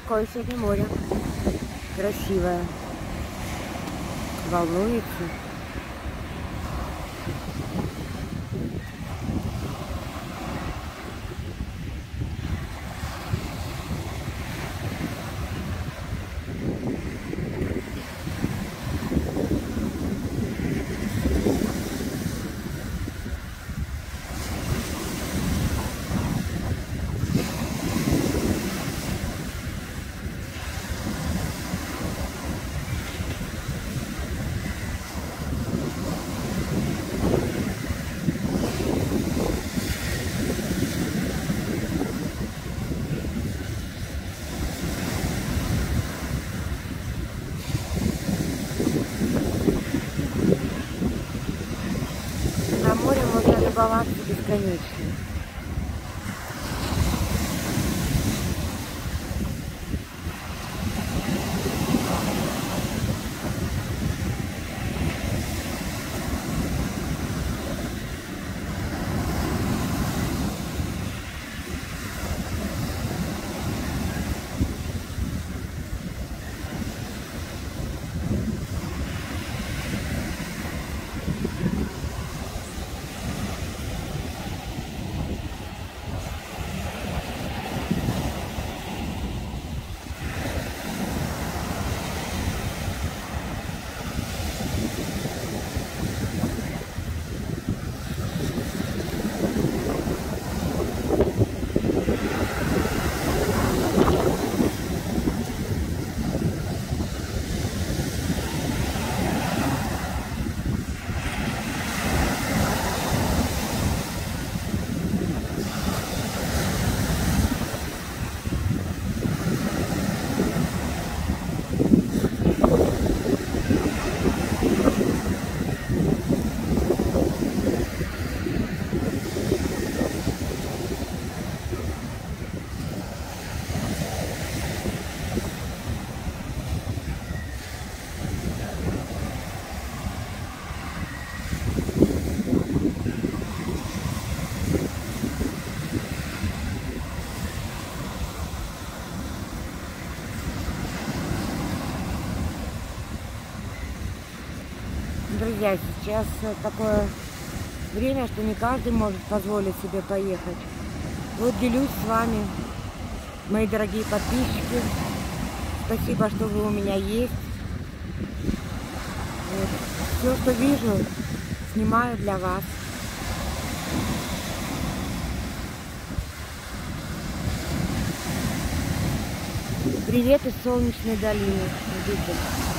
такое сегодня море. Красивое. Волнуется. На море можно любоваться Друзья, сейчас э, такое время, что не каждый может позволить себе поехать. Вот делюсь с вами, мои дорогие подписчики. Спасибо, что вы у меня есть. Вот. Все, что вижу, снимаю для вас. Привет из солнечной долины. Видите?